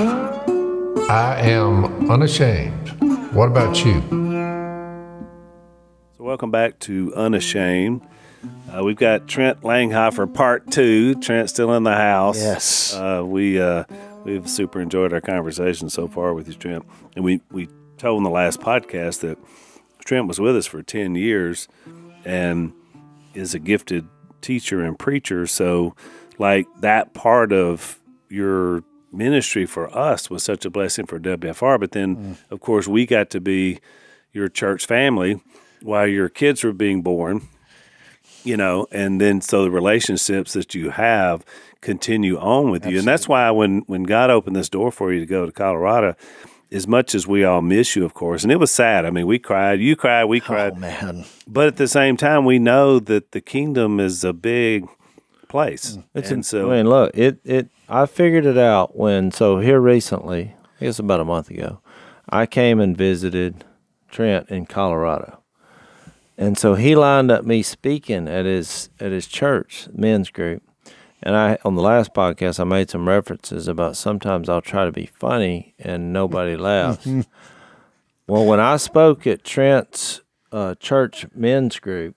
I am unashamed. What about you? So, welcome back to Unashamed. Uh, we've got Trent Langhofer part two. Trent's still in the house. Yes. Uh, we uh, we've super enjoyed our conversation so far with you, Trent. And we we told in the last podcast that Trent was with us for ten years, and is a gifted teacher and preacher. So, like that part of your ministry for us was such a blessing for WFR. But then, mm. of course, we got to be your church family while your kids were being born you know, and then so the relationships that you have continue on with Absolutely. you. And that's why when when God opened this door for you to go to Colorado, as much as we all miss you, of course, and it was sad. I mean, we cried, you cried, we cried. Oh, man. But at the same time, we know that the kingdom is a big place. Mm. It's and so I mean, look, it it I figured it out when so here recently, I guess about a month ago, I came and visited Trent in Colorado. And so he lined up me speaking at his at his church men's group. And I on the last podcast I made some references about sometimes I'll try to be funny and nobody laughs. well, when I spoke at Trent's uh, church men's group,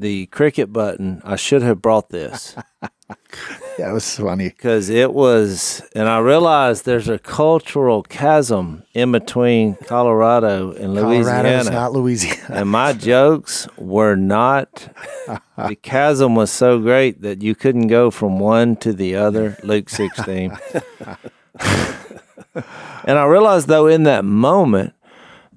the cricket button, I should have brought this. that was funny. Because it was, and I realized there's a cultural chasm in between Colorado and Louisiana. Colorado's not Louisiana. and my jokes were not, the chasm was so great that you couldn't go from one to the other. Luke 16. and I realized, though, in that moment,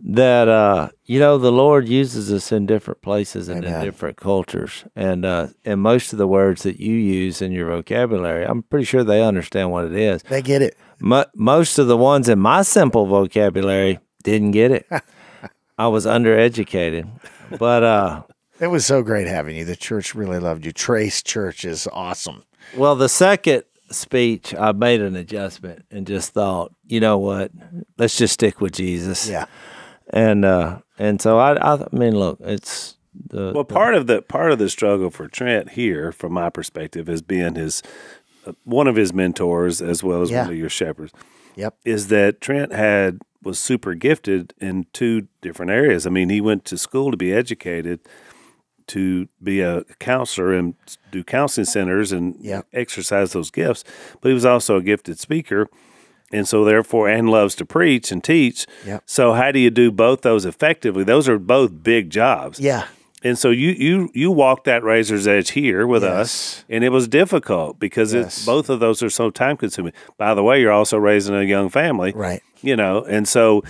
that uh, you know the Lord uses us in different places and Amen. in different cultures, and uh, and most of the words that you use in your vocabulary, I'm pretty sure they understand what it is. They get it. Mo- most of the ones in my simple vocabulary didn't get it. I was undereducated, but uh, it was so great having you. The church really loved you. Trace Church is awesome. Well, the second speech, I made an adjustment and just thought, you know what? Let's just stick with Jesus. Yeah and uh, and so I, I mean, look, it's the well part of the part of the struggle for Trent here, from my perspective, has been his uh, one of his mentors as well as yeah. one of your shepherds. Yep, is that Trent had was super gifted in two different areas. I mean, he went to school to be educated to be a counselor and do counseling centers and yep. exercise those gifts, but he was also a gifted speaker and so therefore and loves to preach and teach. Yep. So how do you do both those effectively? Those are both big jobs. Yeah. And so you you you walked that razor's edge here with yes. us, and it was difficult because yes. it's both of those are so time consuming. By the way, you're also raising a young family, right? You know, and so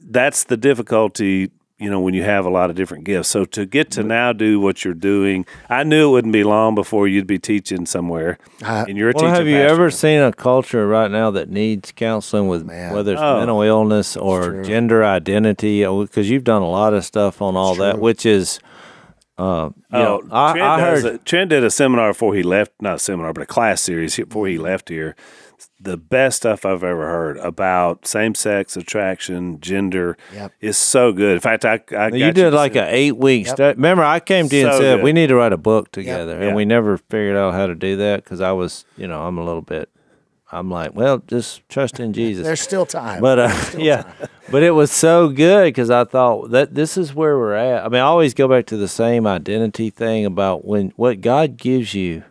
that's the difficulty you know, when you have a lot of different gifts. So to get to now do what you're doing, I knew it wouldn't be long before you'd be teaching somewhere. Uh, and you're a well, teacher. Have you ever seen a culture right now that needs counseling with Man. whether it's oh, mental illness or gender identity? Because you've done a lot of stuff on all that, which is. Uh, oh, know, I, I heard a, Trent did a seminar before he left, not a seminar, but a class series before he left here the best stuff I've ever heard about same sex attraction, gender yep. is so good. In fact, I, I you did like an eight week. Yep. Remember, I came to you so and said good. we need to write a book together, yep. and we never figured out how to do that because I was, you know, I'm a little bit. I'm like, well, just trust in Jesus. There's still time. But uh, yeah, time. but it was so good because I thought that this is where we're at. I mean, I always go back to the same identity thing about when what God gives you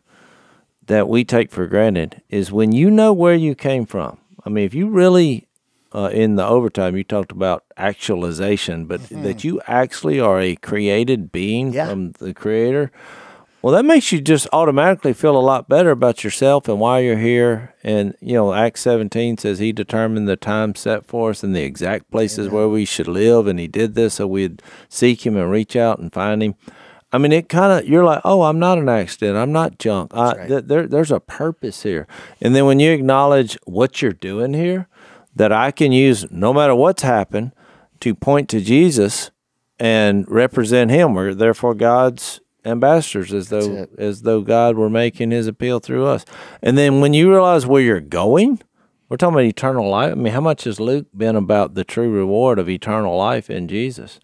that we take for granted is when you know where you came from. I mean, if you really, uh, in the overtime, you talked about actualization, but mm-hmm. that you actually are a created being yeah. from the Creator. Well, that makes you just automatically feel a lot better about yourself and why you're here. And, you know, Acts 17 says he determined the time set for us and the exact places Amen. where we should live. And he did this so we'd seek him and reach out and find him. I mean, it kind of you're like, oh, I'm not an accident. I'm not junk. I, right. th- there, there's a purpose here. And then when you acknowledge what you're doing here, that I can use no matter what's happened to point to Jesus and represent Him. We're therefore God's ambassadors, as though as though God were making His appeal through us. And then when you realize where you're going, we're talking about eternal life. I mean, how much has Luke been about the true reward of eternal life in Jesus?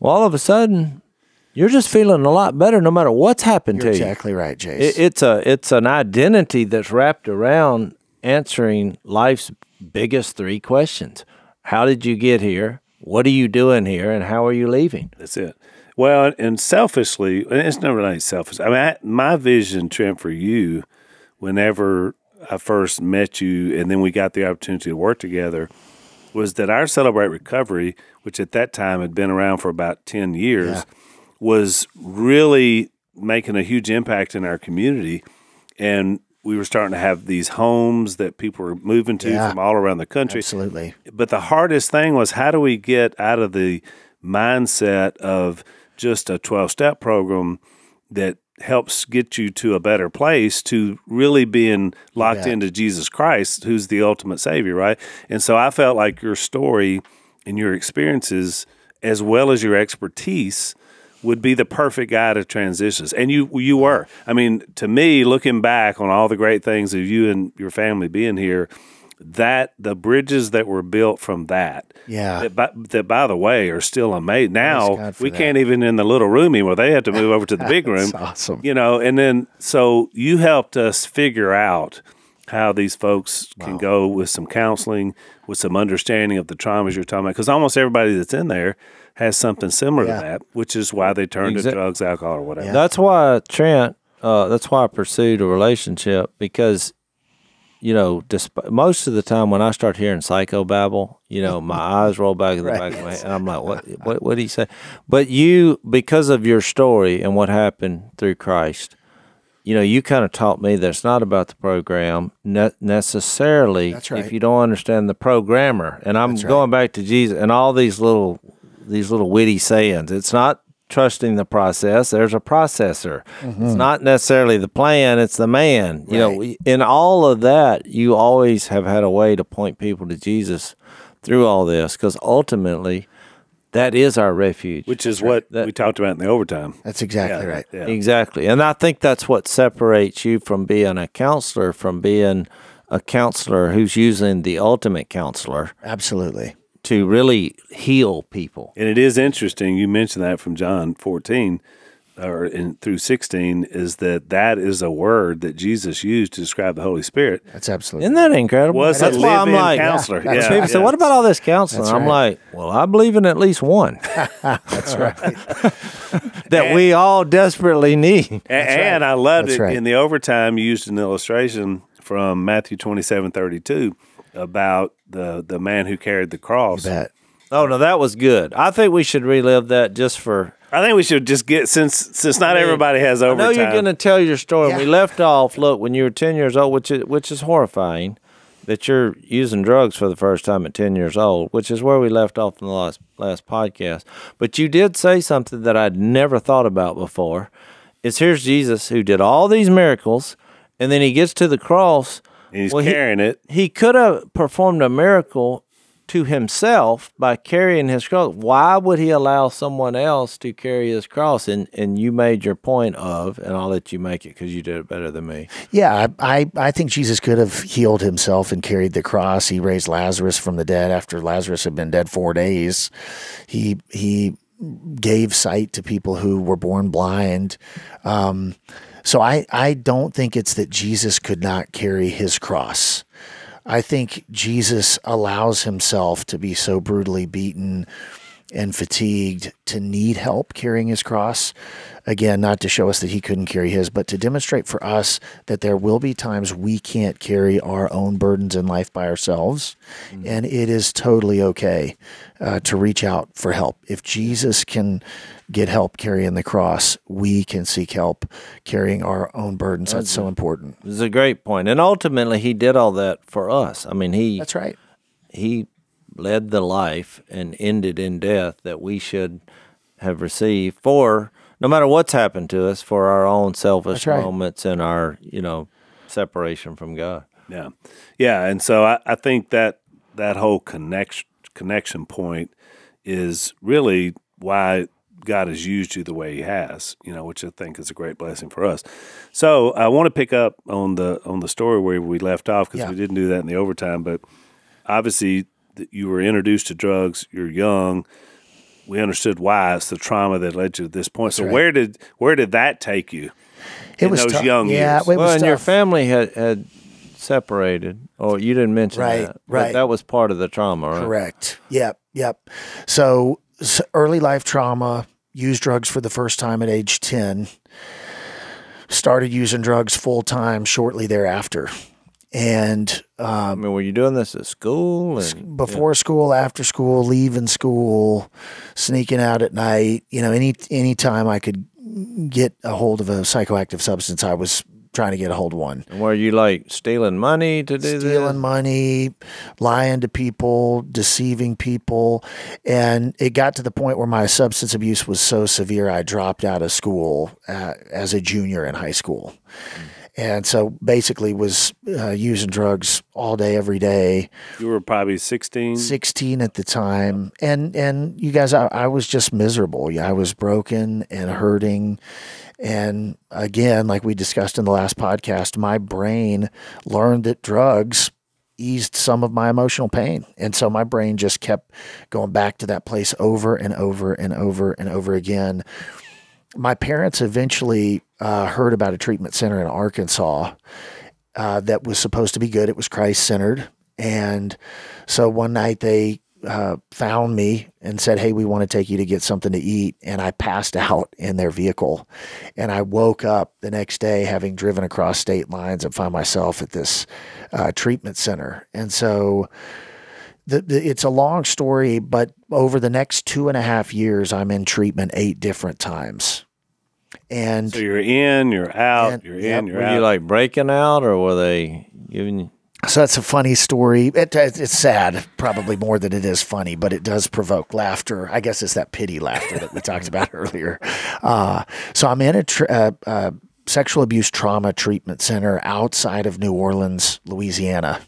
Well, all of a sudden, you're just feeling a lot better no matter what's happened You're to exactly you. Exactly right, Jase. It, it's a it's an identity that's wrapped around answering life's biggest three questions: How did you get here? What are you doing here? And how are you leaving? That's it. Well, and selfishly, and it's not really selfish. I mean, I, my vision, Trent, for you, whenever I first met you, and then we got the opportunity to work together, was that our Celebrate Recovery, which at that time had been around for about 10 years, Yeah. Was really making a huge impact in our community. And we were starting to have these homes that people were moving to Yeah. from all around the country Absolutely. but the hardest thing was how do we get out of the mindset of just a 12 step program that helps get you to a better place to really being locked bet. into Jesus Christ, who's the ultimate savior, right? And so I felt like your story and your experiences, as well as your expertise, would be the perfect guy to transitions. And you you were. I mean, to me, looking back on all the great things of you and your family being here, that the bridges that were built from that, Yeah. that by, that by the way are still amazing. Now we that. can't even in the little room anymore. They have to move over to the big room. That's awesome. You know, and then so you helped us figure out how these folks can go with some counseling, with some understanding of the traumas you're talking about. Because almost everybody that's in there has something similar Yeah. to that, which is why they turn to drugs, alcohol, or whatever. That's why Trent. Uh, that's why I pursued a relationship because, you know, despite, most of the time when I start hearing psychobabble, you know, my eyes roll back in the back of my head, and I'm like, what? What? What did he say? But you, because of your story and what happened through Christ, you know, you kind of taught me that it's not about the program ne- necessarily. That's right. If you don't understand the programmer, and I'm That's right. going back to Jesus and all these little these little witty sayings. It's not trusting the process. There's a processor. It's mm-hmm. not necessarily the plan. It's the man. You know, Right. we- in all of that, you always have had a way to point people to Jesus through all this, because ultimately, that is our refuge. Which is what That- we talked about in the overtime. That's exactly right. Yeah. Exactly. And I think that's what separates you from being a counselor from being a counselor who's using the ultimate counselor Absolutely. To really heal people. And it is interesting. You mentioned that from John 14 or in, through 16 is that that is a word that Jesus used to describe the Holy Spirit. That's absolutely. Isn't that incredible? Was That's a why I'm like, counselor. Yeah, that's yeah, right. people say, "What about all this counseling?" That's I'm like, "Well, I believe in at least one That's right. that we all desperately need." A- And, I loved That's it right. in the overtime. You used an illustration from Matthew 27 32 about the, the man who carried the cross. Bet. Oh no, that was good. I think we should relive that just for. I think we should just get since since not everybody has I know you're going to tell your story. We left off. Look, when you were ten years old, which is which is horrifying, that you're using drugs for the first time at ten years old, which is where we left off in the last last podcast. But you did say something that I'd never thought about before. Is here's Jesus who did all these miracles, and then he gets to the cross. And he's Well, he- carrying it. he could have performed a miracle to himself by carrying his cross. Why would he allow someone else to carry his cross? And and you made your point of, and I'll let you make it because you did it better than me. Yeah, I, I I think Jesus could have healed himself and carried the cross. He raised Lazarus from the dead after Lazarus had been dead four days. He he gave sight to people who were born blind. Um, so I I don't think it's that Jesus could not carry his cross. I think Jesus allows himself to be so brutally beaten and fatigued to need help carrying his cross. Again, not to show us that he couldn't carry his, but to demonstrate for us that there will be times we can't carry our own burdens in life by ourselves. And it is totally okay uh, to reach out for help. If Jesus can get help carrying the cross, we can seek help carrying our own burdens. That's so important. It's a great point, and ultimately he did all that for us. I mean, he That's right. he led the life and ended in death that we should have received for no matter what's happened to us for our own selfish right. moments and our you know separation from God. Yeah, yeah, and so I, I think that that whole connection connection point is really why God has used you the way He has. You know, which I think is a great blessing for us. So I want to pick up on the on the story where we left off because Yeah. we didn't do that in the overtime, but obviously th- you were introduced to drugs. You're young. We understood why it's the trauma that led you to this point. so right. where did where did that take you? It in was those tough. young yeah, years? it well, was and your family had had separated. Oh, you didn't mention Right, that. But right. that was part of the trauma, right? Correct. Yep. Yep. So, s early life trauma, used drugs for the first time at age 10, started using drugs full time shortly thereafter. And I um, mean, were you doing this at school? And, before school, after school, leaving school, sneaking out at night, you know, any any time I could get a hold of a psychoactive substance, I was trying to get a hold of one. And were you like stealing money to do stealing this? money, lying to people, deceiving people. And it got to the point where my substance abuse was so severe, I dropped out of school uh, as a junior in high school. And so basically was uh, using drugs all day, every day. You were probably 16. 16 at the time. And, and you guys, I, I was just miserable. Yeah, I was broken and hurting. And again, like we discussed in the last podcast, my brain learned that drugs eased some of my emotional pain. And so my brain just kept going back to that place over and over and over and over again. My parents eventually uh, heard about a treatment center in Arkansas uh, that was supposed to be good. It was Christ centered. And so one night they uh, found me and said, Hey, we want to take you to get something to eat. And I passed out in their vehicle. And I woke up the next day having driven across state lines and found myself at this uh, treatment center. And so the, the, it's a long story, but over the next two and a half years, I'm in treatment eight different times. And So you're in, you're out, And- you're yep. in, you're Were out. you like breaking out, or were they giving you? So that's a funny story. It, it's sad, probably more than it is funny, but it does provoke laughter. I guess it's that pity laughter that we talked about earlier. Uh, so I'm in a tr- uh, uh, sexual abuse trauma treatment center outside of New Orleans, Louisiana.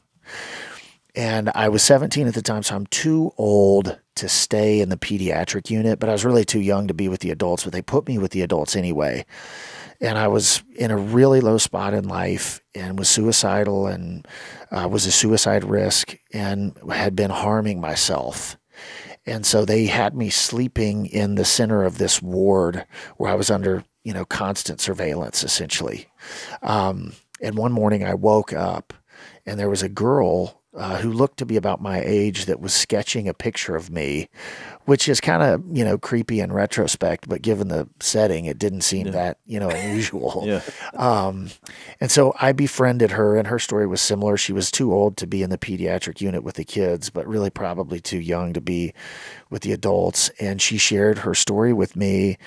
And I was 17 at the time, so I'm too old to stay in the pediatric unit, but I was really too young to be with the adults, but they put me with the adults anyway and I was in a really low spot in life and was suicidal and uh, was a suicide risk and had been harming myself. And so they had me sleeping in the center of this ward where I was under, you know, constant surveillance essentially. Um, and one morning I woke up and there was a girl uh, who looked to be about my age that was sketching a picture of me, which is kind of, you know, creepy in retrospect, but given the setting, it didn't seem that, you know, unusual. Yeah. Um, and so I befriended her, and her story was similar. She was too old to be in the pediatric unit with the kids, but really probably too young to be with the adults. And she shared her story with me.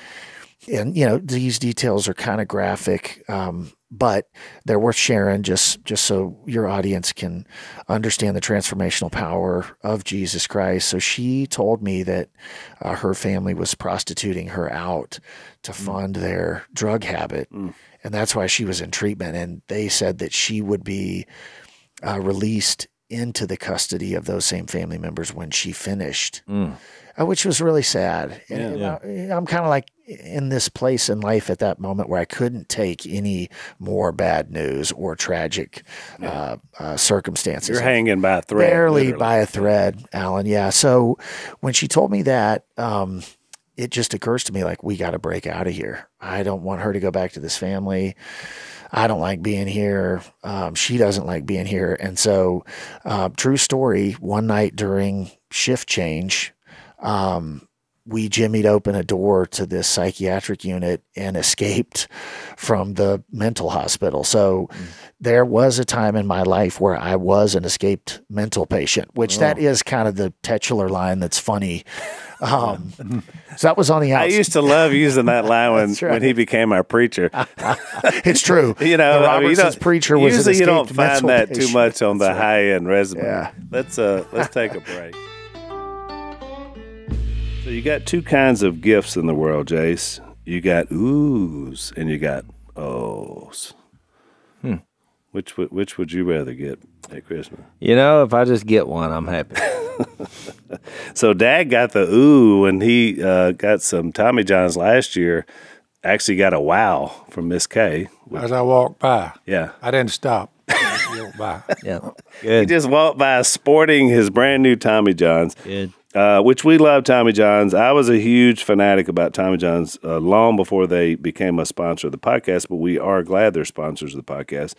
And, you know, these details are kind of graphic, um, but they're worth sharing just, just so your audience can understand the transformational power of Jesus Christ. So she told me that uh, her family was prostituting her out to fund their drug habit. And that's why she was in treatment. And they said that she would be uh, released into the custody of those same family members when she finished, uh, which was really sad. Yeah. and I, I'm kind of like in this place in life at that moment where I couldn't take any more bad news or tragic uh, uh, circumstances. You're hanging by a thread. Barely literally. by a thread, Alan. Yeah. So when she told me that, um, it just occurs to me like we got to break out of here. I don't want her to go back to this family. I don't like being here. Um, she doesn't like being here. And so, uh, true story. One night during shift change, um, we jimmied open a door to this psychiatric unit and escaped from the mental hospital. So there was a time in my life where I was an escaped mental patient, which that is kind of the titular line that's funny. Um, so that was on the I used to love using that line when, right. when he became our preacher. it's true. You know, The I mean, you preacher was usually you don't find that too much on the That's right. high end resume. Yeah. Let's uh let's take a break. So you got two kinds of gifts in the world, Jase. You got oohs and you got ohs. Hmm. Which would which would you rather get at Christmas? You know, if I just get one, I'm happy. So Dad got the ooh when he uh, got some Tommy Johns last year. Actually got a wow from Miss Kay. As I walked by, Yeah. I didn't stop. I walked by. yeah. Good. He just walked by sporting his brand new Tommy Johns. Good. Uh, which we love Tommy John's. I was a huge fanatic about Tommy John's uh, long before they became a sponsor of the podcast, but we are glad they're sponsors of the podcast.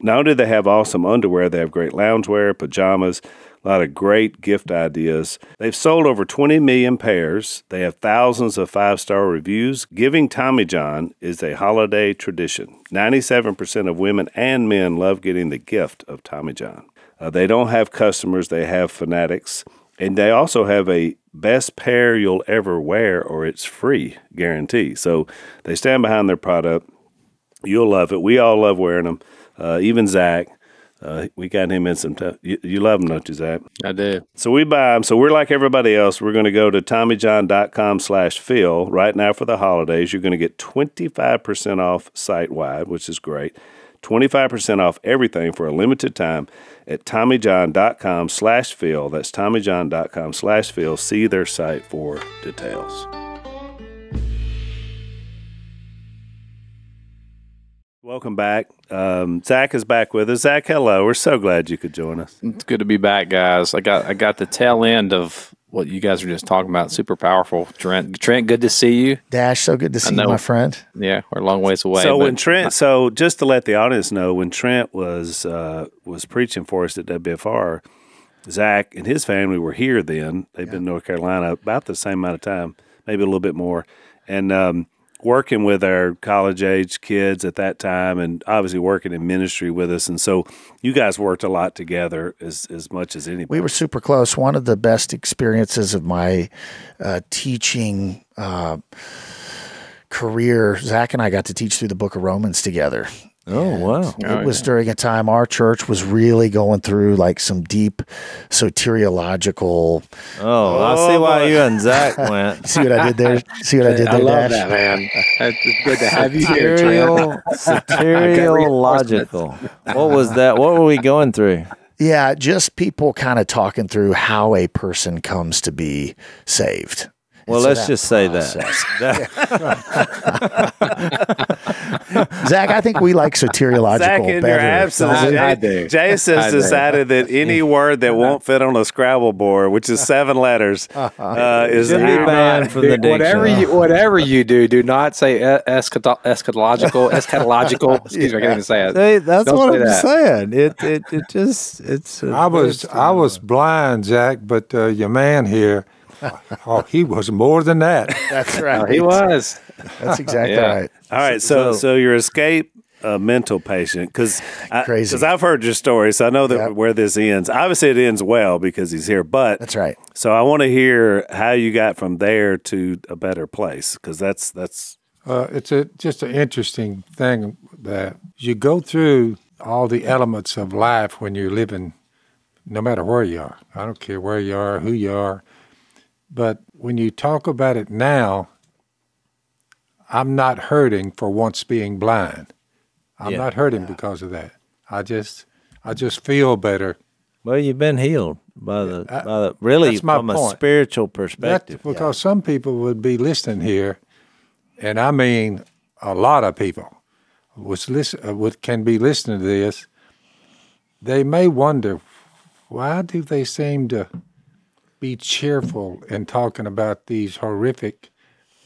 Not only do they have awesome underwear, they have great loungewear, pajamas, a lot of great gift ideas. They've sold over 20 million pairs. They have thousands of five star reviews. Giving Tommy John is a holiday tradition. 97% of women and men love getting the gift of Tommy John. Uh, they don't have customers, they have fanatics. And they also have a best pair you'll ever wear or it's free guarantee. So they stand behind their product. You'll love it. We all love wearing them. Uh, even Zach. Uh, we got him in some. T- you, you love them, don't you, Zach? I do. So we buy them. So we're like everybody else. We're going to go to TommyJohn.com slash Phil right now for the holidays. You're going to get 25% off site wide, which is great. 25% off everything for a limited time at TommyJohn.com slash Phil. That's TommyJohn.com slash Phil. See their site for details. Welcome back. Um, Zach is back with us. Zach, hello. We're so glad you could join us. It's good to be back, guys. I got I got the tail end of what you guys were just talking about. Super powerful, Trent. Trent, good to see you. Dash, so good to see you, my friend. Yeah, we're a long ways away. So when Trent, so just to let the audience know, when Trent was uh, was preaching for us at WFR, Zach and his family were here then. They've been in North Carolina about the same amount of time, maybe a little bit more, and um, working with our college age kids at that time, and obviously working in ministry with us. And so you guys worked a lot together as as much as anybody. We were super close. One of the best experiences of my uh, teaching uh, career, Zach and I got to teach through the book of Romans together. Oh wow! it oh, was during a time our church was really going through like some deep soteriological. Oh, I see oh, why you and Zach went. See what I did there? See what I did there, I love Dash? that, man. It's good to have you here, soteriological. What was that? What were we going through? Yeah, just people kind of talking through how a person comes to be saved. Well, So let's just say process. that. That- Zach, I think we like soteriological Zach, in your better. absence, I- Jay- I do. Jason's I do. decided that any word that won't fit on a Scrabble board, which is seven letters, uh, is Should be out. banned from the Dude, whatever you whatever you do, do not say e- eschato- eschatological, eschatological. Excuse me, I can't even say it. See, that's Don't what say I'm that. saying. It, it, it just, it's. I was I was blind, Zach, but uh, your man here, oh, he was more than that. That's right. He was. That's exactly Yeah. right. All right, so So- so your escape uh, mental patient because Crazy. because I've heard your story, so I know that Yep. where this ends. Obviously, it ends well because he's here, but That's right. So I want to hear how you got from there to a better place because that's that's Uh, it's a just an interesting thing that you go through all the elements of life when you're living, no matter where you are. I don't care where you are, who you are, but when you talk about it now, I'm not hurting for once being blind. I'm Yeah. not hurting because of that. I just I just feel better. Well, you've been healed by the, by the really that's from a spiritual perspective. because some people would be listening here, and I mean a lot of people was listen, uh, would, can be listening to this. They may wonder why do they seem to be cheerful in talking about these horrific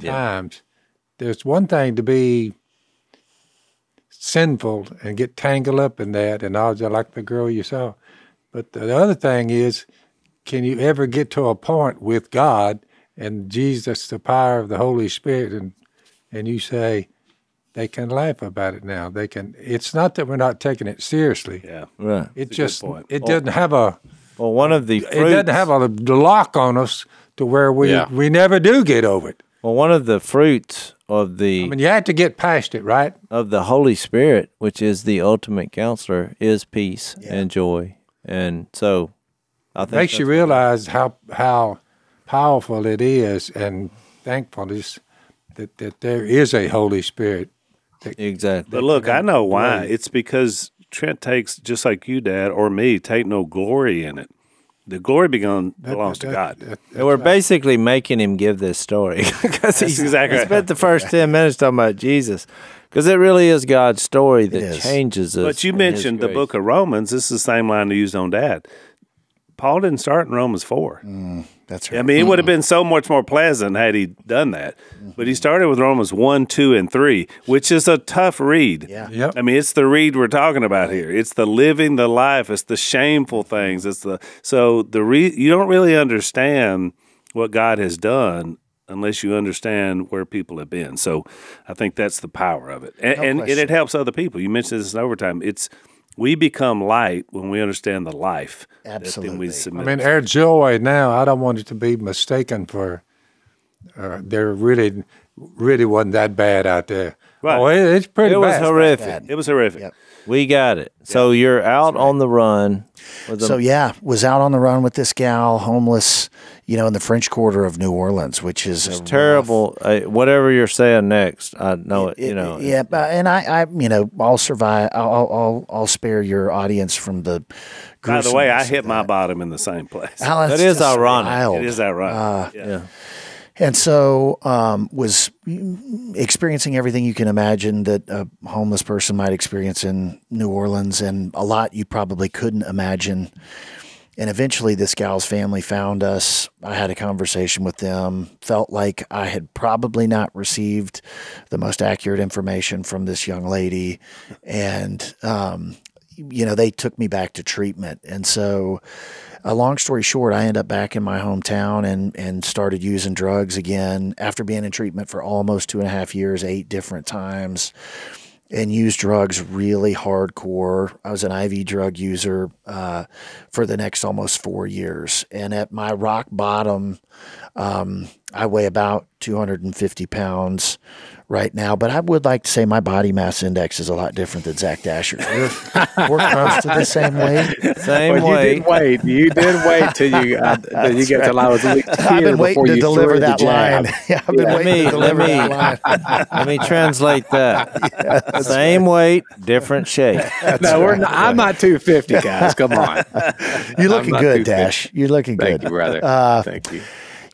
times. There's one thing to be sinful and get tangled up in that, and all like the girl you saw. But the other thing is, can you ever get to a point with God and Jesus, the power of the Holy Spirit, and and you say they can laugh about it now? They can. It's not that we're not taking it seriously. yeah. right. It good just it doesn't have a Well, one of the it doesn't fruits, have a lock on us to where we Yeah. we never do get over it. well, one of the fruits of the I mean, you have to get past it, right? of the Holy Spirit, which is the ultimate counselor, is peace and joy. And so, I think Makes you realize how how powerful it is, and thankfulness that that there is a Holy Spirit. That, exactly. But look, I know why. It's because Trent takes just like you, Dad, or me, take no glory in it. The glory begun, belongs to God. That- And we're basically making him give this story because he's exactly he right. spent the first ten minutes talking about Jesus, because it really is God's story that changes us. But you mentioned the book of Romans. This is the same line you used on Dad. Paul didn't start in Romans 4. Mm, that's right. I mean, it would have mm. been so much more pleasant had he done that. Mm-hmm. But he started with Romans 1, 2, and 3, which is a tough read. Yeah. Yep. I mean, it's the read we're talking about here. It's the living the life. It's the shameful things. It's the so the re, you don't really understand what God has done unless you understand where people have been. So I think that's the power of it, and, and, and question. it helps other people. You mentioned this in overtime. It's we become light when we understand the life. that then Absolutely. I submit. mean, our joy now, I don't want it to be mistaken for, uh, there really, really wasn't that bad out there. Right. Oh, it, it's pretty It was bad. horrific. it was horrific. Yep. We got it. So you're out on the run. With So yeah, was out on the run with this gal, homeless, you know, in the French Quarter of New Orleans, which is a terrible. Uh, whatever you're saying next, I know it. rough- You know. yeah, but, and I, I, you know, I'll survive. I'll, I'll, I'll, I'll spare your audience from the. By the way, I hit my bottom in the same place. Oh, that's That is just ironic. wild. It is that right? yeah. Yeah. And so um, was experiencing everything you can imagine that a homeless person might experience in New Orleans, and a lot you probably couldn't imagine. And eventually, this gal's family found us. I had a conversation with them. Felt like I had probably not received the most accurate information from this young lady, and um, you know they took me back to treatment. And so, a long story short, I ended up back in my hometown and and started using drugs again after being in treatment for almost two and a half years, eight different times, and used drugs really hardcore. I was an IV drug user uh, for the next almost four years, and at my rock bottom, um, I weigh about 250 pounds right now, but I would like to say my body mass index is a lot different than Zach Dasher. We're, we're close to the same weight. Same Well, way. you did wait. You did wait till you uh, till you get till I was at least I've been waiting before to you deliver that line. Yeah, I've been Yeah. waiting me- to deliver let me- that line. Let me translate that. Same weight, different shape. No, we're not, I'm not 250, guys. Come on. You're looking good, Dash. You're looking Thank good. you, brother. Uh, Thank you.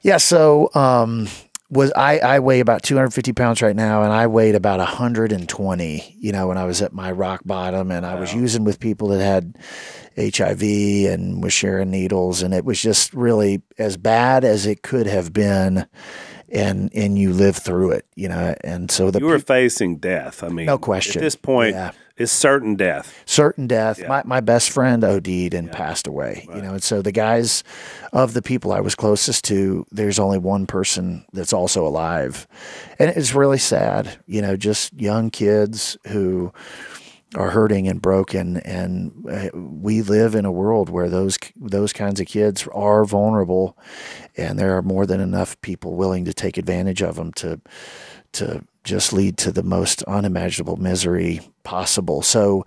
Yeah, so um, was I, I weigh about 250 pounds right now, and I weighed about 120. You know, when I was at my rock bottom, and I was using with people that had HIV and was sharing needles, and it was just really as bad as it could have been. And and you live through it, you know, and so the you were facing death. I mean, No question. At this point, Yeah. It's certain death. certain death. Yeah. My, my best friend OD'd and passed away. You know, and so the guys of the people I was closest to, there's only one person that's also alive, and it's really sad. You know, just young kids who are hurting and broken, and uh, we live in a world where those those kinds of kids are vulnerable, and there are more than enough people willing to take advantage of them to to just lead to the most unimaginable misery possible. So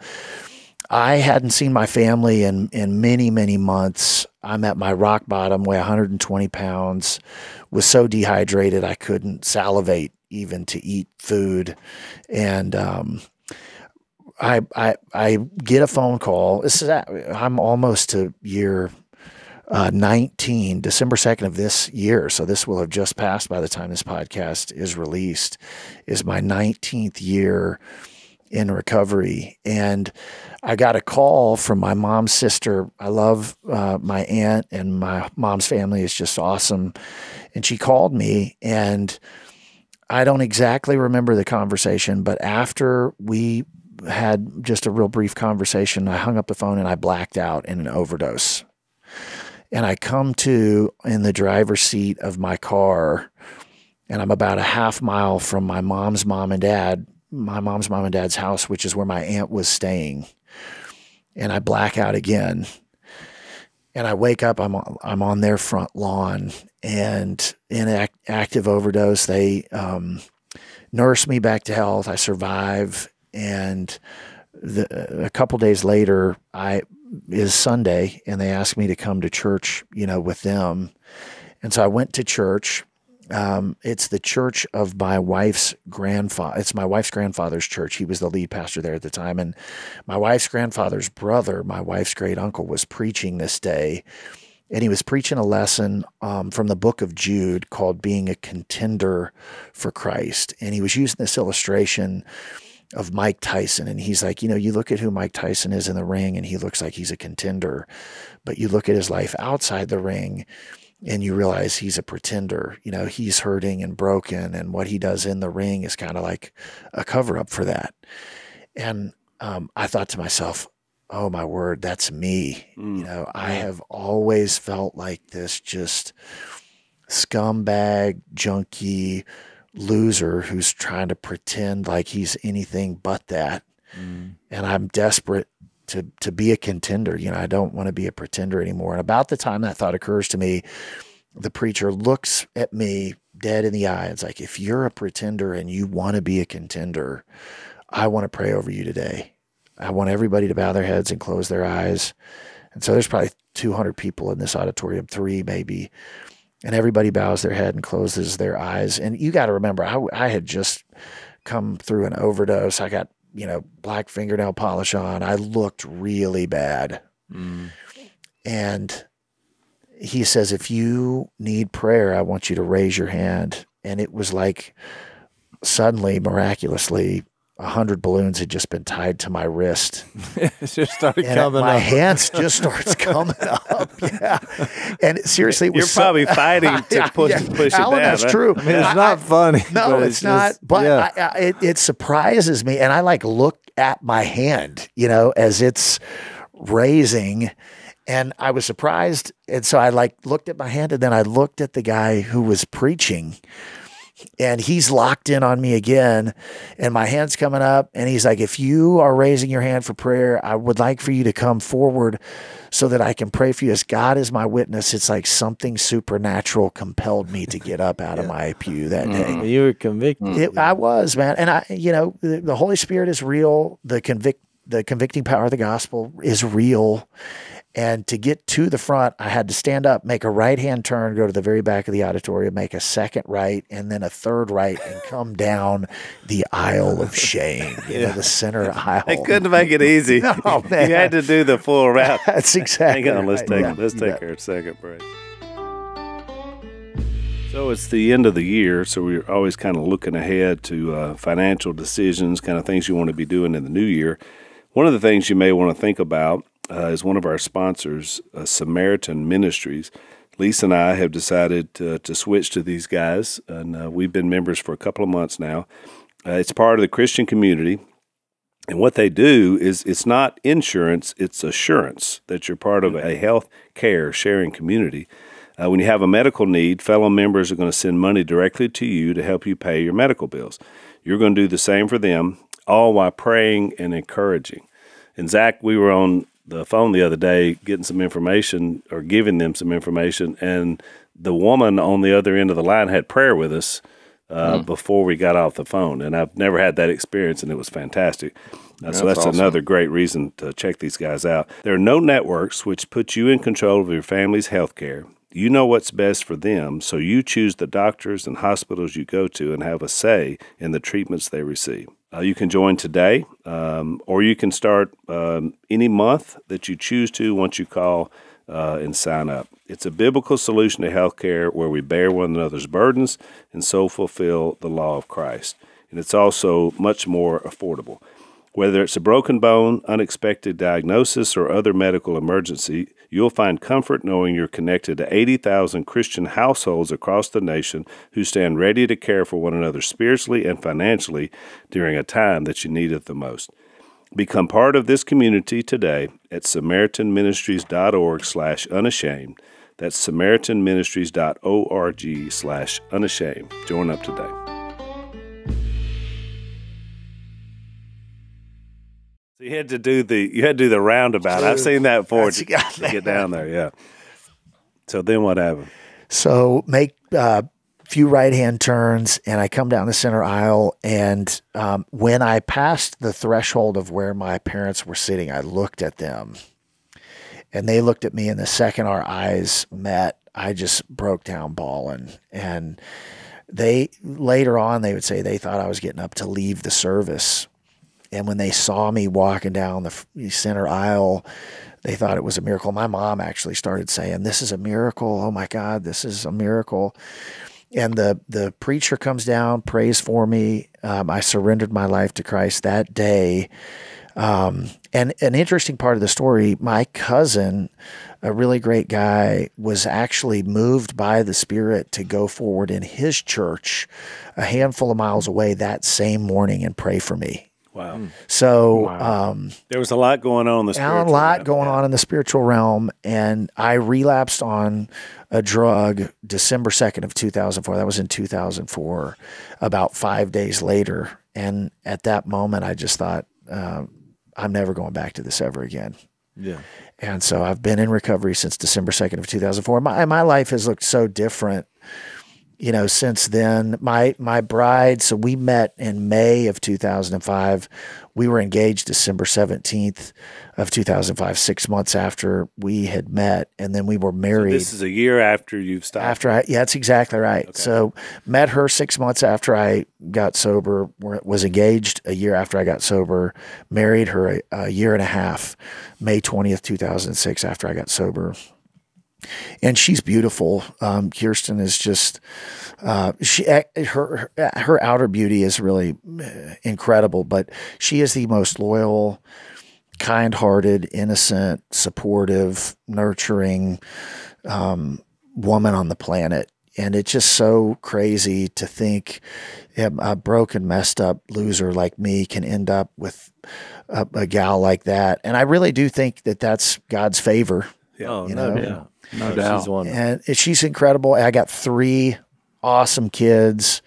I hadn't seen my family in, in many, many months. I'm at my rock bottom, weigh 120 pounds, was so dehydrated I couldn't salivate even to eat food. And um, I, I, I get a phone call. This is I'm almost to year uh, 19, December 2nd of this year. So this will have just passed by the time this podcast is released, is my 19th year in recovery. And I got a call from my mom's sister. I love uh, my aunt, and my mom's family is just awesome. And she called me, and I don't exactly remember the conversation, but after we had just a real brief conversation, I hung up the phone and I blacked out in an overdose. And I come to in the driver's seat of my car, and I'm about a half mile from my mom's mom and dad, my mom's mom and dad's house, which is where my aunt was staying. And I black out again. And I wake up, I'm I'm on their front lawn and in act, active overdose. They um, nurse me back to health. I survive. And the, a couple days later, I is Sunday, and they asked me to come to church, you know, with them. And so I went to church. Um, it's the church of my wife's grandfather. It's my wife's grandfather's church. He was the lead pastor there at the time. And my wife's grandfather's brother, my wife's great uncle, was preaching this day. And he was preaching a lesson um, from the book of Jude called Being a Contender for Christ. And he was using this illustration of Mike Tyson. And he's like, you know, you look at who Mike Tyson is in the ring and he looks like he's a contender, but you look at his life outside the ring and you realize he's a pretender. You know, he's hurting and broken, and what he does in the ring is kind of like a cover up for that. And um, I thought to myself, oh my word, that's me. Mm. You know, I have always felt like this just scumbag, junkie, loser who's trying to pretend like he's anything but that. Mm. And I'm desperate to to be a contender. You know, I don't want to be a pretender anymore. And about the time that thought occurs to me, the preacher looks at me dead in the eye. It's like, if you're a pretender and you want to be a contender, I want to pray over you today. I want everybody to bow their heads and close their eyes. And so there's probably 200 people in this auditorium, three maybe. And everybody bows their head and closes their eyes. And you got to remember, I, I had just come through an overdose. I got, you know, black fingernail polish on. I looked really bad. Mm. And he says, if you need prayer, I want you to raise your hand. And it was like suddenly, miraculously, a hundred balloons had just been tied to my wrist. it just started And coming my up. hands just starts coming up. Yeah. And seriously, it was You're so- probably fighting to push, yeah. push it Alan, down. that's true. I mean, it's not funny. No, but it's, not. just- but yeah. I, I, it, it surprises me, and I like look at my hand, you know, as it's raising, and I was surprised, and so I like looked at my hand, and then I looked at the guy who was preaching, and he's locked in on me again, and my hand's coming up, and he's like, "If you are raising your hand for prayer, I would like for you to come forward." So that I can pray for you as God is my witness. It's like something supernatural compelled me to get up out of my pew that day. Mm. you were convicted. It, I was, man, and I, you know, the, the Holy Spirit is real. The convict, the convicting power of the gospel is real. And to get to the front, I had to stand up, make a right hand turn, go to the very back of the auditorium, make a second right, and then a third right, and come down the aisle of shame, you know, the center aisle. They couldn't make it easy. No, man. You had to do the full route. That's exactly. Hang on, let's right. take Yeah, let's take our second break. So it's the end of the year, so we're always kind of looking ahead to uh, financial decisions, kind of things you want to be doing in the new year. One of the things you may want to think about uh, is one of our sponsors, uh, Samaritan Ministries. Lisa and I have decided to, to switch to these guys, and uh, we've been members for a couple of months now. Uh, it's part of the Christian community. And what they do is it's not insurance, it's assurance that you're part of a health care sharing community. Uh, when you have a medical need, fellow members are going to send money directly to you to help you pay your medical bills. You're going to do the same for them, all while praying and encouraging. And Zach, we were on the phone the other day getting some information or giving them some information, and the woman on the other end of the line had prayer with us uh, before we got off the phone. And I've never had that experience, and it was fantastic. Uh, so that's awesome. another great reason to check these guys out. There are no networks which put you in control of your family's health care. You know what's best for them, so you choose the doctors and hospitals you go to and have a say in the treatments they receive. Uh, you can join today, um, or you can start um, any month that you choose to once you call uh, and sign up. It's a biblical solution to healthcare where we bear one another's burdens and so fulfill the law of Christ. And it's also much more affordable. Whether it's a broken bone, unexpected diagnosis, or other medical emergency, you'll find comfort knowing you're connected to 80,000 Christian households across the nation who stand ready to care for one another spiritually and financially during a time that you need it the most. Become part of this community today at samaritanministries.org slash unashamed. That's samaritanministries.org slash unashamed. Join up today. So you had to do the you had to do the roundabout. I've seen that before to, to get down there. Yeah. So then what happened? So make a few right hand turns, and I come down the center aisle. And um, when I passed the threshold of where my parents were sitting, I looked at them, and they looked at me. And the second our eyes met, I just broke down bawling. And they later on they would say they thought I was getting up to leave the service. And when they saw me walking down the center aisle, they thought it was a miracle. My mom actually started saying, This is a miracle. Oh my God, this is a miracle. and the the preacher comes down, prays for me. Um, I surrendered my life to Christ that day. Um, and an interesting part of the story, my cousin, a really great guy, was actually moved by the Spirit to go forward in his church a handful of miles away that same morning and pray for me. Wow. So um, There was a lot going on in the a spiritual lot realm. going on in the spiritual realm, and I relapsed on a drug December second of two thousand four. That was in two thousand four. About five days later, and at that moment, I just thought, um, I'm never going back to this ever again. Yeah. And so I've been in recovery since December 2nd of 2004. My, my life has looked so different, you know, since then. My, my bride, so we met in May of 2005. We were engaged December 17th of 2005, six months after we had met. And then we were married This is a year after you've stopped. after I, yeah, that's exactly right. So met her six months after I got sober, was engaged a year after I got sober, married her a, a year and a half, May 20th, 2006, after I got sober. And she's beautiful. Um, Kirsten is just, uh, she, her, her, her outer beauty is really uh, incredible, but she is the most loyal, kind hearted, innocent, supportive, nurturing, um, woman on the planet. And it's just so crazy to think um, a broken, messed up loser like me can end up with a, a gal like that. And I really do think that that's God's favor. Oh, You no know? Doubt. No doubt. She's wonderful. And she's incredible. I got three awesome kids.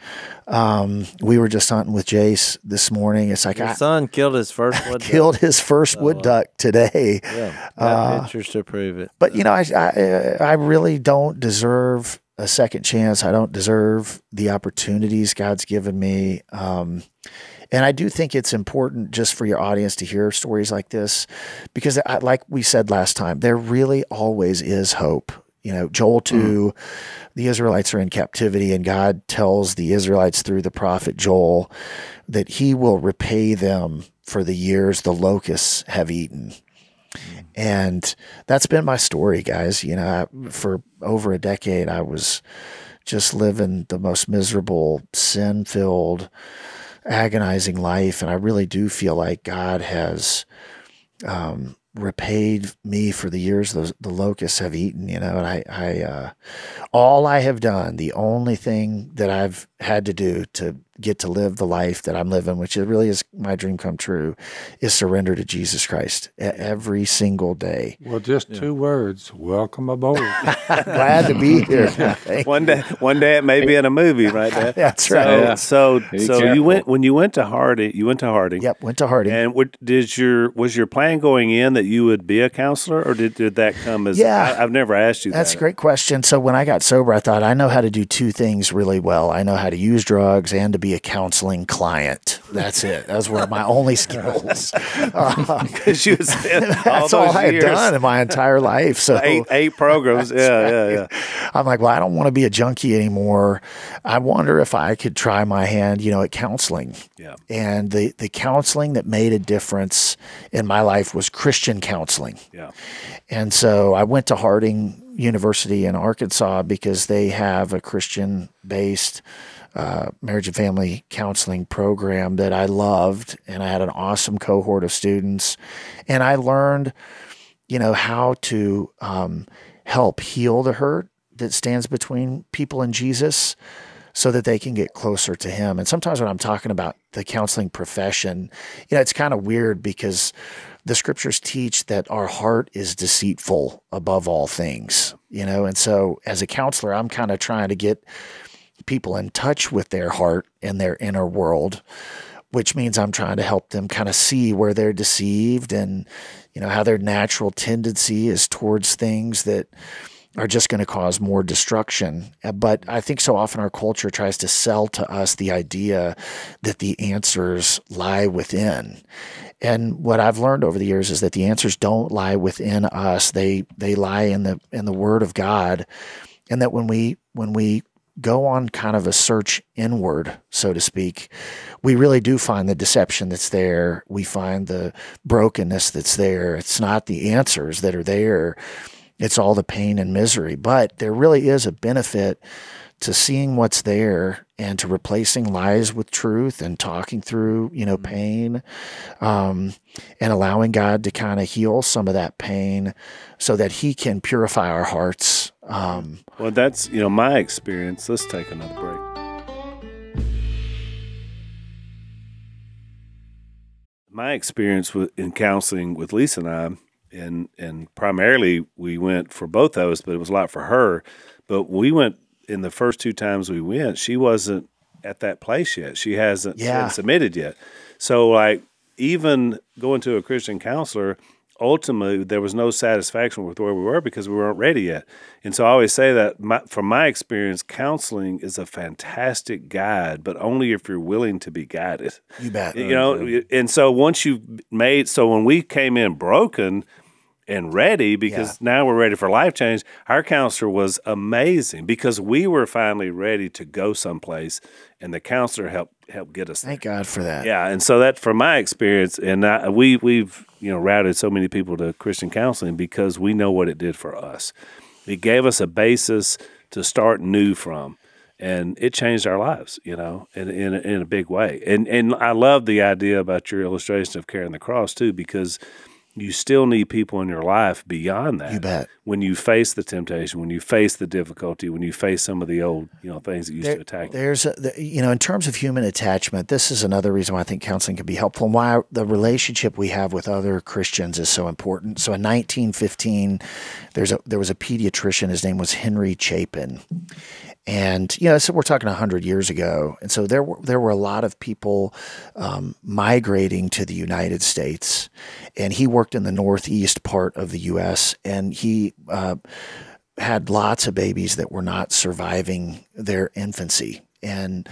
Um, we were just hunting with Jase this morning. It's like Your I son killed his first wood duck. killed his first wood duck today. Yeah, got pictures to prove it. But you know, I, I I really don't deserve a second chance. I don't deserve the opportunities God's given me. Um, and I do think it's important just for your audience to hear stories like this, because I, like we said last time, there really always is hope. You know, Joel mm-hmm. 2, the Israelites are in captivity, and God tells the Israelites through the prophet Joel that he will repay them for the years the locusts have eaten. Mm. And that's been my story, guys. You know, I, for over a decade, I was just living the most miserable, sin filled, agonizing life. And I really do feel like God has um, repaid me for the years the, the locusts have eaten, you know. And I, I uh, all I have done, the only thing that I've had to do to get to live the life that I'm living, which it really is my dream come true, is surrender to Jesus Christ every single day. Well, just two words. Welcome aboard. Glad to be here. Thank one day, one day it may be in a movie, right? There. That's So, right. Yeah. so, Be so you went when you went to Harding. You went to Harding. Yep, went to Harding. And what, did your was your plan going in that you would be a counselor, or did, did that come as? Yeah. I, have never asked you. That. That's that. a great question. So when I got sober, I thought I know how to do two things really well. I know how to use drugs and to be a counseling client. That's it. Those were my only skills. Uh, because you spent all that's those all I had done in my entire life. So eight eight programs. yeah, yeah, yeah. I'm like, well, I don't want to be a junkie anymore. I wonder if I could try my hand, you know, at counseling. Yeah. And the the counseling that made a difference in my life was Christian counseling. Yeah. And so I went to Harding University in Arkansas because they have a Christian based uh, marriage and family counseling program that I loved. And I had an awesome cohort of students. And I learned, you know, how to um, help heal the hurt that stands between people and Jesus so that they can get closer to him. And sometimes when I'm talking about the counseling profession, you know, it's kind of weird because the scriptures teach that our heart is deceitful above all things, you know, and so as a counselor, I'm kind of trying to get people in touch with their heart and their inner world, which means I'm trying to help them kind of see where they're deceived and, you know, how their natural tendency is towards things that are just going to cause more destruction. Uh, But I think so often our culture tries to sell to us the idea that the answers lie within. And what I've learned over the years is that the answers don't lie within us. They they lie in the in the word of God. And that when we when we go on kind of a search inward, so to speak, we really do find the deception that's there. We find the brokenness that's there. It's not the answers that are there. It's all the pain and misery. But there really is a benefit to seeing what's there and to replacing lies with truth and talking through, you know, pain, um, and allowing God to kind of heal some of that pain so that He can purify our hearts. Um, Well, that's you know my experience. Let's take another break. My experience with in counseling with Lisa and I, and and primarily we went for both of us, but it was a lot for her. But we went in the first two times we went. She wasn't at that place yet. She hasn't Yeah. been submitted yet. So like even going to a Christian counselor, ultimately there was no satisfaction with where we were because we weren't ready yet. And so I always say that my, from my experience, counseling is a fantastic guide, but only if you're willing to be guided. you bet. You know, mm-hmm. and so once you've made, so when we came in broken and ready, because now we're ready for life change, our counselor was amazing because we were finally ready to go someplace, and the counselor helped helped get us there. Thank God for that. Yeah, and so that from my experience, and I, we we've you know routed so many people to Christian counseling because we know what it did for us. It gave us a basis to start new from, and it changed our lives. You know, in in a, in a big way. And and I love the idea about your illustration of carrying the cross too, because you still need people in your life beyond that. You bet. When you face the temptation, when you face the difficulty, when you face some of the old you know things that used There- to attack you. There's, a, the, you know, in terms of human attachment, this is another reason why I think counseling can be helpful and why the relationship we have with other Christians is so important. So in 1915, there's a there was a pediatrician. His name was Henry Chapin, and you know, so we're talking hundred years ago, and so there were there were a lot of people um, migrating to the United States, and he worked in the northeast part of the U.S. and he. Uh, had lots of babies that were not surviving their infancy. And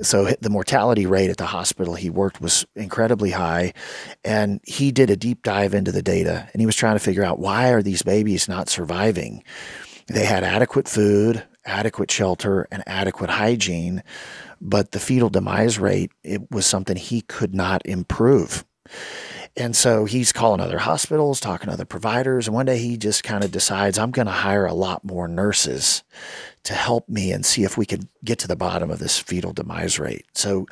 so the mortality rate at the hospital he worked was incredibly high. And he did a deep dive into the data and he was trying to figure out why are these babies not surviving? They had adequate food, adequate shelter, and adequate hygiene, but the fetal demise rate it was something he could not improve. And so he's calling other hospitals, talking to other providers. And one day he just kind of decides, I'm going to hire a lot more nurses to help me and see if we could get to the bottom of this fetal demise rate. So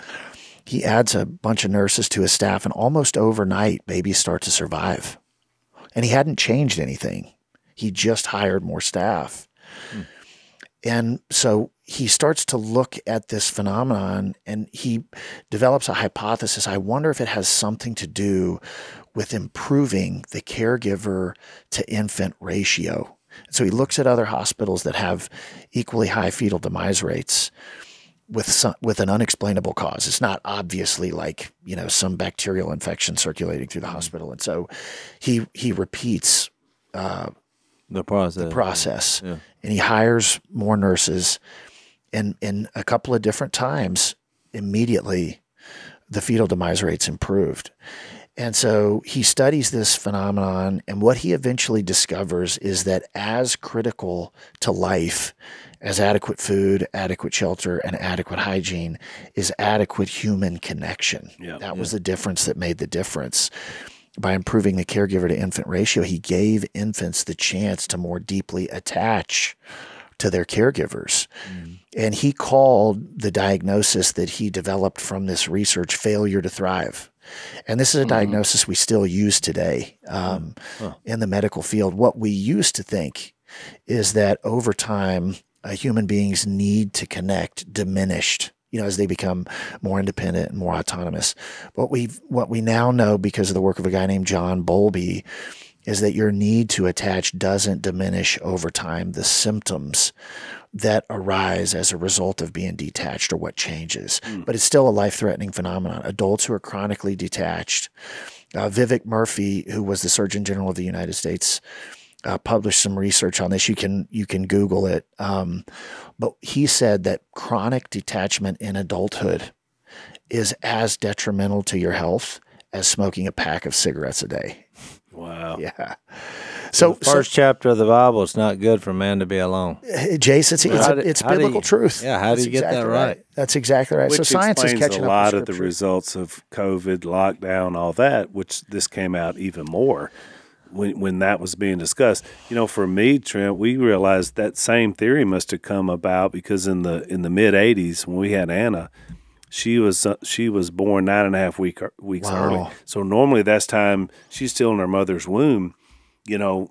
he adds a bunch of nurses to his staff, and almost overnight, babies start to survive. And he hadn't changed anything, he just hired more staff. Hmm. And so he starts to look at this phenomenon and he develops a hypothesis. I wonder if it has something to do with improving the caregiver to infant ratio. So he looks at other hospitals that have equally high fetal demise rates with some, with an unexplainable cause. It's not obviously like you know some bacterial infection circulating through the mm-hmm. hospital, and so he he repeats uh, The process. The process. And he hires more nurses and in a couple of different times immediately the fetal demise rates improved. And so he studies this phenomenon and what he eventually discovers is that as critical to life as adequate food adequate shelter and adequate hygiene is adequate human connection. Yeah. that was the difference that made the difference by improving the caregiver to infant ratio, he gave infants the chance to more deeply attach to their caregivers. And he called the diagnosis that he developed from this research failure to thrive. And this is a diagnosis we still use today um, in the medical field. What we used to think is that over time, uh, human beings need to connect diminished you know as they become more independent and more autonomous. What we what we now know because of the work of a guy named John Bowlby is that your need to attach doesn't diminish over time. The symptoms that arise as a result of being detached or what changes. But it's still a life-threatening phenomenon. Adults who are chronically detached uh, Vivek Murthy who was the Surgeon General of the United States uh, published some research on this. You can you can Google it. Um, but he said that chronic detachment in adulthood is as detrimental to your health as smoking a pack of cigarettes a day. Wow. Yeah. So, First chapter of the Bible, it's not good for man to be alone. so Jase, it's it's, do- it's biblical you- truth. yeah, how do That's you get that exactly right? That's exactly right. Which so science is catching a lot of the results of COVID, lockdown, all that. Which this came out even more. When when that was being discussed. You know, for me, Trent, we realized that same theory must have come about because in the in the mid '80s when we had Anna, she was uh, she was born nine and a half week weeks Wow. early. So normally that's time she's still in her mother's womb. You know,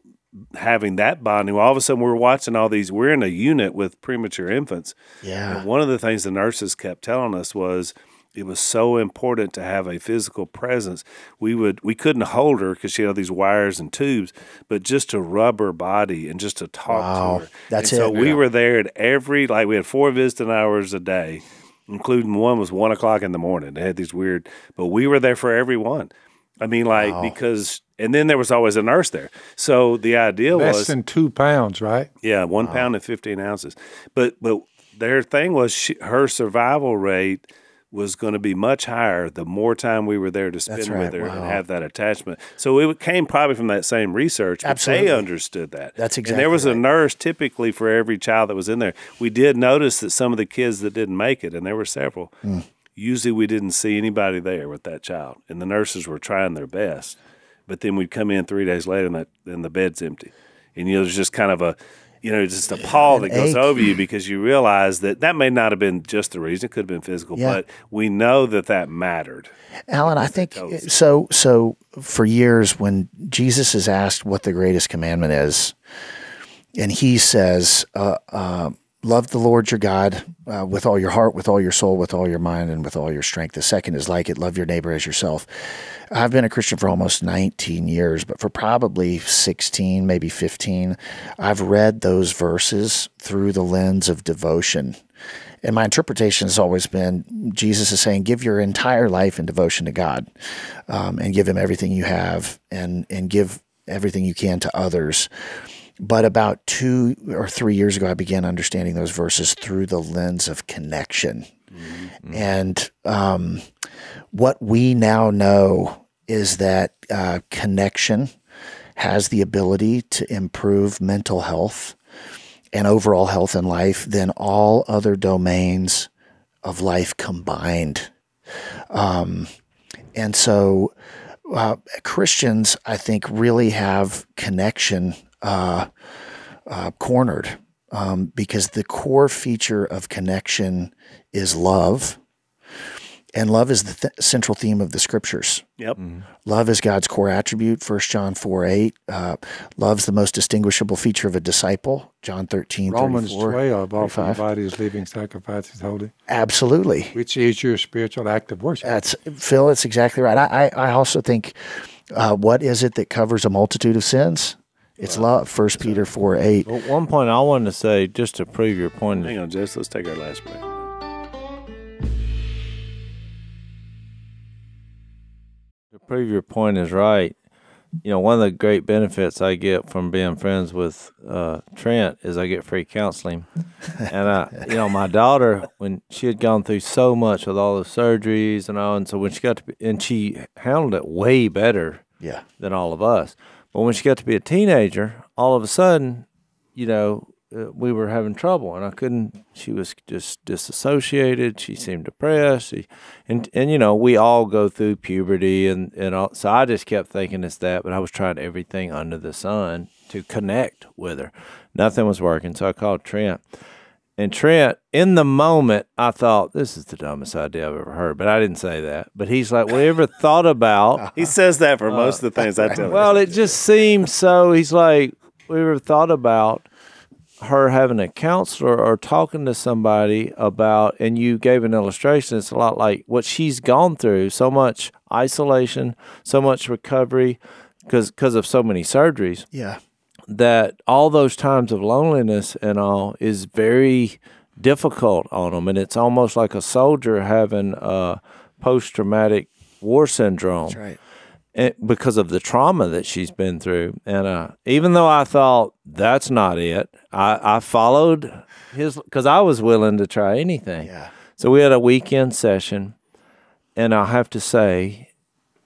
having that bonding. All of a sudden, we're watching all these. We're in a unit with premature infants. Yeah. And one of the things the nurses kept telling us was it was so important to have a physical presence. We would we couldn't hold her because she had all these wires and tubes, but just to rub her body and just to talk Wow. to her. That's and So it. we Yeah. were there at every like we had four visiting hours a day, including one was one o'clock in the morning. They had these weird, but we were there for every one. I mean, like because and then there was always a nurse there. So the idea was Less was than two pounds, right? yeah, one pound and fifteen ounces. But but their thing was she, her survival rate was going to be much higher the more time we were there to spend That's with right, her and have that attachment. So it came probably from that same research. But Absolutely. they understood that. That's exactly. And there was a nurse typically for every child that was in there. We did notice that some of the kids that didn't make it, and there were several. Hmm. Usually, we didn't see anybody there with that child, and the nurses were trying their best. But then we'd come in three days later, and, that, and the bed's empty. And you know, there's just kind of a, you know, just a pall that goes ache. over you because you realize that that may not have been just the reason; it could have been physical. Yeah. But we know that that mattered. Alan, I think so. So for years, when Jesus is asked what the greatest commandment is, and he says, uh, uh, "Love the Lord your God uh, with all your heart, with all your soul, with all your mind, and with all your strength." The second is like it: love your neighbor as yourself. I've been a Christian for almost 19 years, but for probably 16, maybe 15, I've read those verses through the lens of devotion. And my interpretation has always been Jesus is saying, give your entire life in devotion to God um, and give Him everything you have and, and give everything you can to others. But about two or three years ago, I began understanding those verses through the lens of connection. And um, what we now know is that uh, connection has the ability to improve mental health and overall health in life than all other domains of life combined. Um, and so uh, Christians, I think, really have connection uh, uh, cornered um, because the core feature of connection is love. And love is the th- central theme of the scriptures. Yep. Love is God's core attribute, 1 John 4 8. Uh, love's the most distinguishable feature of a disciple, John 13 Romans 34, 12, offer the 35. body as living sacrifices holy, Absolutely. which is your spiritual act of worship. That's Phil. It's exactly right. I I, I also think, uh, what is it that covers a multitude of sins? It's love. First Peter four eight. Well, one point I wanted to say, just to prove your point, Hang on, Jess. Let's take our last break. to prove your point is right, you know, one of the great benefits I get from being friends with uh, Trent is I get free counseling. and I, you know, my daughter, when she had gone through so much with all the surgeries and all, and so when she got to, be, and she handled it way better Yeah. than all of us. But when she got to be a teenager, all of a sudden, you know, uh, we were having trouble, and I couldn't. She was just disassociated. She seemed depressed, she, and and you know, we all go through puberty, and and all, so I just kept thinking it's that. But I was trying everything under the sun to connect with her. Nothing was working, so I called Trent. And Trent, in the moment, I thought this is the dumbest idea I've ever heard, but I didn't say that. But he's like, "Well, you ever thought about He says that for most of the things I tell him. well, it just seems so. He's like, we ever thought about her having a counselor or talking to somebody about, and you gave an illustration. It's a lot like what she's gone through so much isolation, so much recovery because of so many surgeries Yeah. That all those times of loneliness and all is very difficult on them. And it's almost like a soldier having a post traumatic war syndrome That's right. and because of the trauma that she's been through. And uh, even though I thought that's not it, I, I followed his because I was willing to try anything. Yeah. So we had a weekend session, and I have to say,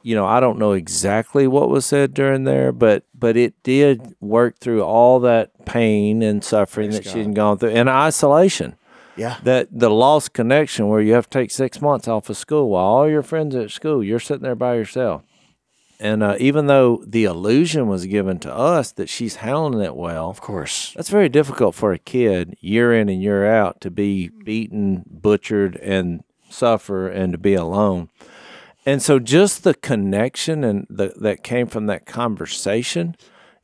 you know, I don't know exactly what was said during there, but but it did work through all that pain and suffering that she'd gone through and isolation Yeah. that the lost connection where you have to take six months off of school while all your friends are at school, you're sitting there by yourself. And uh, even though the illusion was given to us that she's handling it well, Of course. that's very difficult for a kid year in and year out to be beaten, butchered, and suffer and to be alone. And so just the connection and the, that came from that conversation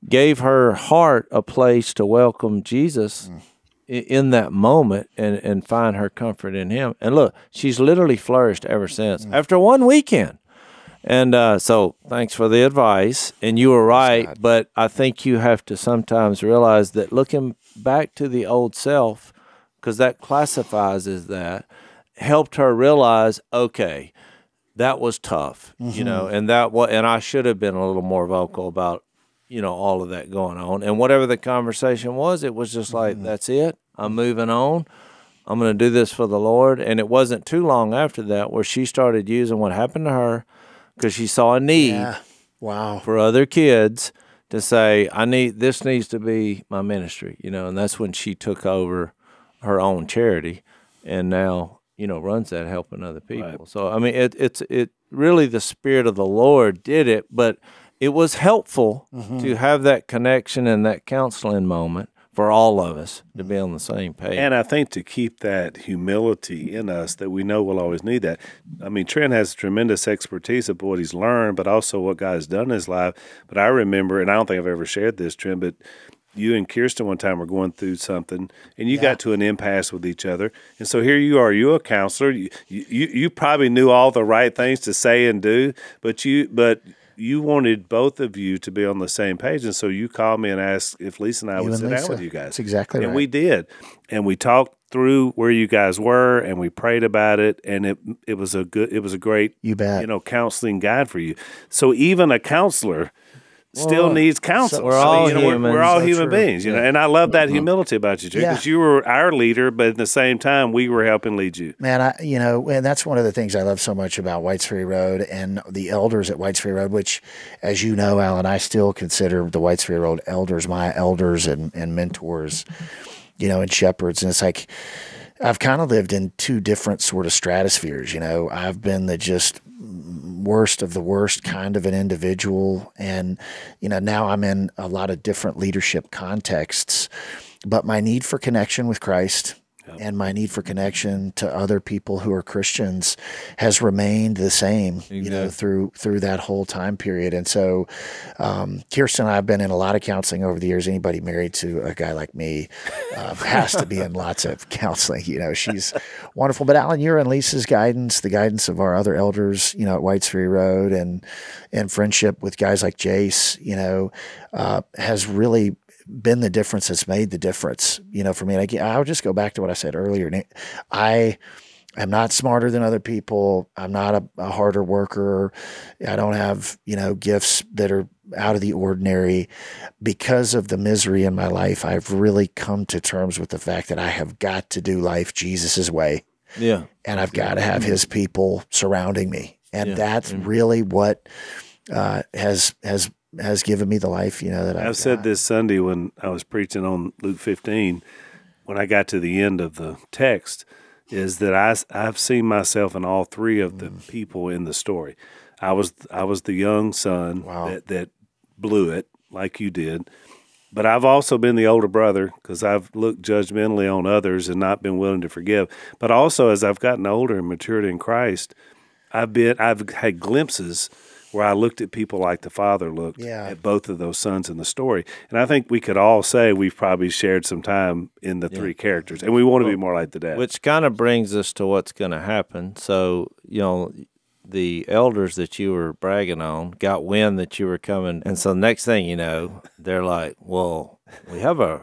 gave her heart a place to welcome Jesus i in that moment and, and find her comfort in him. And look, she's literally flourished ever since after one weekend. And uh, so, thanks for the advice. And you were right, but I think you have to sometimes realize that looking back to the old self, because that classifies as that, helped her realize, okay, that was tough, you know, mm-hmm. and that what, and I should have been a little more vocal about, you know, all of that going on. And whatever the conversation was, it was just like, mm-hmm. that's it. I'm moving on. I'm going to do this for the Lord. And it wasn't too long after that where she started using what happened to her because she saw a need Yeah. Wow. for other kids to say, I need this needs to be my ministry, you know, and that's when she took over her own charity and now, you know, runs that helping other people. So I mean it it's it really the spirit of the Lord did it, but it was helpful mm-hmm. to have that connection and that counseling moment for all of us to be on the same page. And I think to keep that humility in us that we know we'll always need that. I mean, Trent has tremendous expertise of what he's learned, but also what God has done in his life. But I remember, and I don't think I've ever shared this, Trent, but you and Kirsten one time were going through something and you got to an impasse with each other. And so here you are, you're a counselor. You, you, you probably knew all the right things to say and do, but you, but you wanted both of you to be on the same page. And so you called me and asked if Lisa and I You would and sit down with you guys. That's exactly and right. we did. And we talked through where you guys were and we prayed about it and it it was a good it was a great You bet. you know counseling guide for you. So even a counselor still Well, needs counsel. we're I mean, all you know, we're, we're all So human true. beings, you know. And I love that mm-hmm. humility about you, Jake, Yeah. because you were our leader, but at the same time, we were helping lead you. Man, I you know, and that's one of the things I love so much about Whites Ferry Road and the elders at Whites Ferry Road, which, as you know, Alan, I still consider the Whites Ferry Road elders my elders and, and mentors, you know, and shepherds. And it's like I've kind of lived in two different sort of stratospheres. You know, I've been the just worst of the worst kind of an individual, and you know, now I'm in a lot of different leadership contexts. But my need for connection with Christ and my need for connection to other people who are Christians has remained the same, you know, through through that whole time period. And so, um, Kirsten and I have been in a lot of counseling over the years. Anybody married to a guy like me uh, has to be in lots of counseling. You know, she's wonderful. But Alan, you're in Lisa's guidance, the guidance of our other elders, you know, at Whites Ferry Road, and and friendship with guys like Jase, you know, uh, has really been the difference that's made the difference, you know, for me. And again, I'll just go back to what I said earlier. I am not smarter than other people. I'm not a, a harder worker. I don't have, you know, gifts that are out of the ordinary. Because of the misery in my life, I've really come to terms with the fact that I have got to do life Jesus's way yeah. and I've got to have his people surrounding me. And that's really what uh, has has has given me the life, you know, that I've, I've said this Sunday when I was preaching on Luke 15, when I got to the end of the text, is that I, I've seen myself in all three of the mm. people in the story. I was I was the young son that, that blew it like you did, but I've also been the older brother because I've looked judgmentally on others and not been willing to forgive. But also, as I've gotten older and matured in Christ, I've been I've had glimpses where I looked at people like the father looked Yeah. at both of those sons in the story. And I think we could all say we've probably shared some time in the three characters, and we want to be more like the dad. Which kind of brings us to what's going to happen. So, you know, the elders that you were bragging on got wind that you were coming. And so, next thing you know, they're like, well, we have a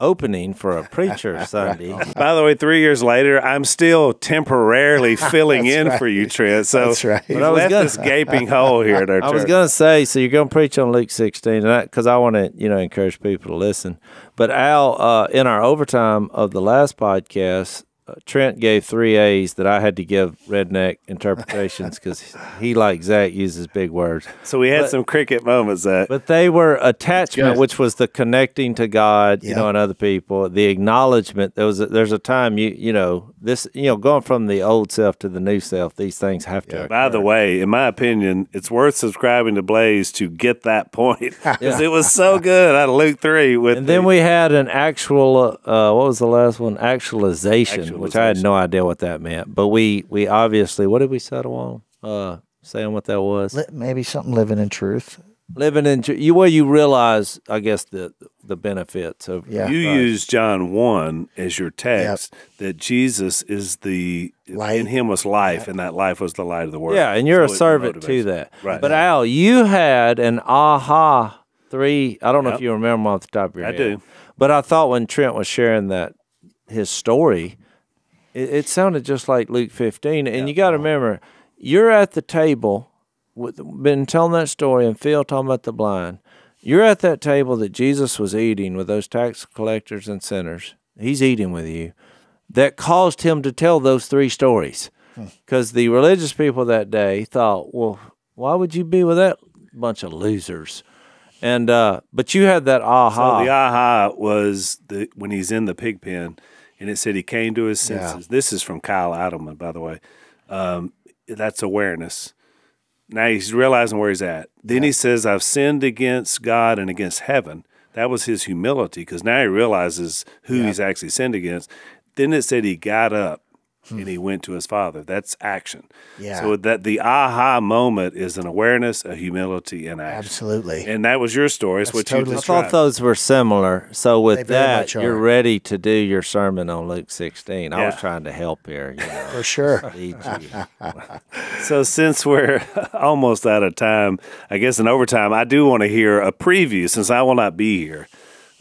opening for a preacher Sunday. By the way, three years later, I'm still temporarily filling in for you, Trent. So That's right. you've But I was left gonna- this gaping hole here at our I was going to say, so you're going to preach on Luke 16, because I want to, you know, encourage people to listen. But Al, uh, in our overtime of the last podcast, uh, Trent gave three A's that I had to give redneck interpretations because he, like Zach, uses big words. So we had some cricket moments that But they were attachment, which was the connecting to God, you know, and other people. The acknowledgement. There was a, there's a time you you know this you know going from the old self to the new self. These things have to. By the way, in my opinion, it's worth subscribing to Blaze to get that point because it was so good out of Luke three. With And then we had an actual. Uh, what was the last one? Actualization, which I had no idea what that meant. But we we obviously what did we settle on? Uh, saying what that was. Maybe something living in truth. Living in you where you realize, I guess the the benefits of Yeah. you Christ. use John one as your text that Jesus is the Light. in him was life, and that life was the light of the world. Yeah, and you're So a it servant to that. Right. But Al, you had an aha three. I don't know if you remember them off the top of your I head. do. But I thought when Trent was sharing that his story, it, it sounded just like Luke 15. And you got to remember, you're at the table with been telling that story, and Phil talking about the blind. You're at that table that Jesus was eating with those tax collectors and sinners. He's eating with you. That caused him to tell those three stories. Because the religious people that day thought, well, why would you be with that bunch of losers? And uh, but you had that aha. So the aha was the when he's in the pig pen, and it said he came to his Yeah. senses. This is from Kyle Idleman, by the way. Um, that's awareness. Now he's realizing where he's at. Then he says, "I've sinned against God and against heaven." That was his humility because now he realizes who he's actually sinned against. Then it said he got up and he went to his father. That's action. Yeah. So that the aha moment is an awareness, a humility, and action. Absolutely. And that was your story. It's That's what totally you I thought those were similar. So with that, you're ready to do your sermon on Luke 16. I was trying to help here. You know, For sure. So since we're almost out of time, I guess in overtime, I do want to hear a preview since I will not be here.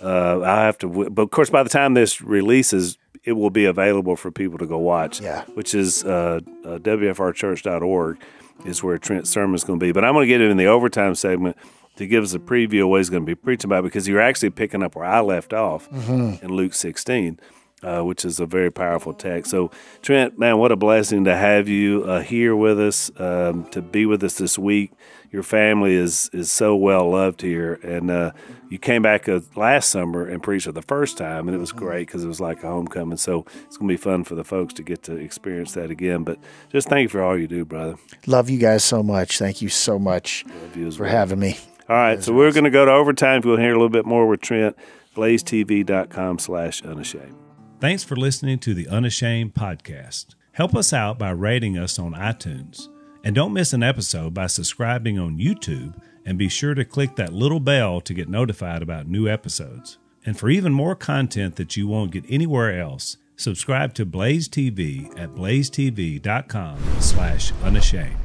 Uh, I have to, but of course, by the time this releases, it will be available for people to go watch. Yeah. Which is uh, uh, WFRChurch.org is where Trent's sermon is going to be. But I'm going to get it in the overtime segment to give us a preview of what he's going to be preaching about because you're actually picking up where I left off in Luke 16. Uh, which is a very powerful text. So, Trent, man, what a blessing to have you uh, here with us, um, to be with us this week. Your family is is so well loved here, and uh, you came back uh, last summer and preached for the first time, and it was great because it was like a homecoming. So it's going to be fun for the folks to get to experience that again. But just thank you for all you do, brother. Love you guys so much. Thank you so much you for well. having me. All right, so we're going to go to overtime. If you want to hear a little bit more with Trent, blazetv.com slash unashamed. Thanks for listening to the Unashamed podcast. Help us out by rating us on iTunes. And don't miss an episode by subscribing on YouTube and be sure to click that little bell to get notified about new episodes. And for even more content that you won't get anywhere else, subscribe to Blaze TV at blazetv.com slash unashamed.